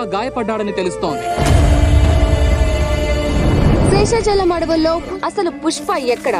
తీవ్రంగా గాయపడ్డాడని తెలుస్తోంది. శేషాచలం అడవుల్లో అసలు పుష్ప ఎక్కడ?